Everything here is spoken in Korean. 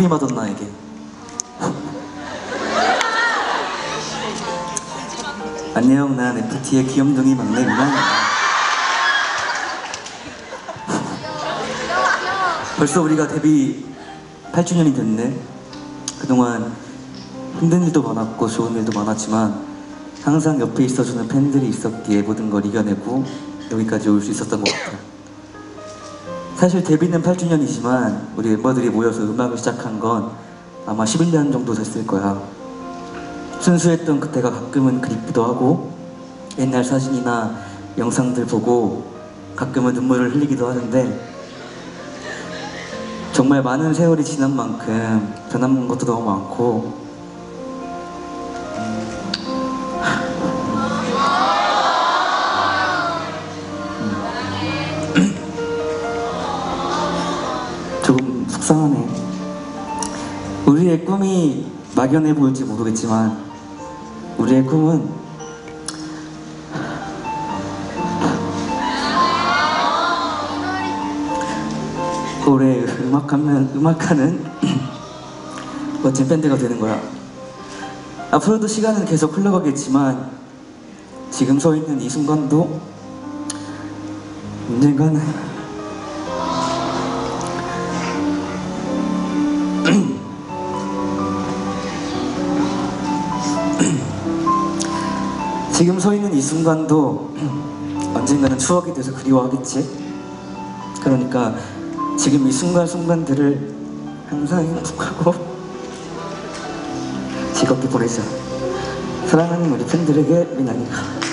프리마돈나에게? 안녕 난 FT의 귀염둥이 막내 민망이야 벌써 우리가 데뷔 8주년이 됐네. 그동안 힘든 일도 많았고 좋은 일도 많았지만 항상 옆에 있어주는 팬들이 있었기에 모든 걸 이겨내고 여기까지 올 수 있었던 것 같아 사실 데뷔는 8주년이지만 우리 멤버들이 모여서 음악을 시작한 건 아마 11년 정도 됐을 거야. 순수했던 그때가 가끔은 그립기도 하고 옛날 사진이나 영상들 보고 가끔은 눈물을 흘리기도 하는데 정말 많은 세월이 지난 만큼 변한 것도 너무 많고 조금 속상하네. 우리의 꿈이 막연해 보일지 모르겠지만 우리의 꿈은 올해 음악하면 음악하는 멋진 밴드가 되는 거야. 앞으로도 시간은 계속 흘러가겠지만 지금 서 있는 이 순간도 언젠가는 지금 서 있는 이 순간도 언젠가는 추억이 돼서 그리워하겠지. 그러니까 지금 이 순간순간들을 항상 행복하고 즐겁게 보내자. 사랑하는 우리 팬들에게 민아이가